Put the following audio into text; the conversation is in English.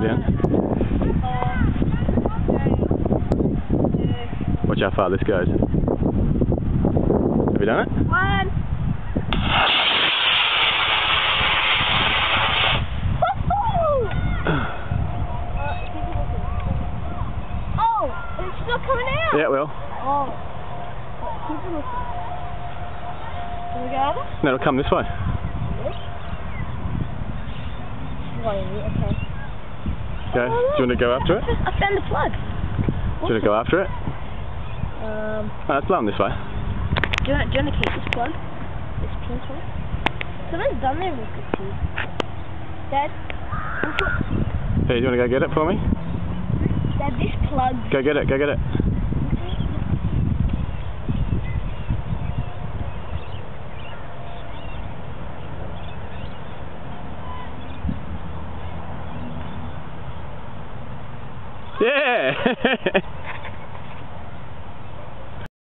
Dan. Watch how far this goes. Have you done it? One. Oh, it's still coming out. Yeah, it will. Oh. Keep it looking. Can we go over? No, it'll come this way. Okay. Okay. Do you want to go after it? I found the plug. Do you want to go after it? Um, No, it's blowing this way. do you, want, do you want to keep this plug? This pink one? Someone's done their rocket too. Dad? Hey, do you want to go get it for me? Dad, this plug. Go get it, go get it. Yeah!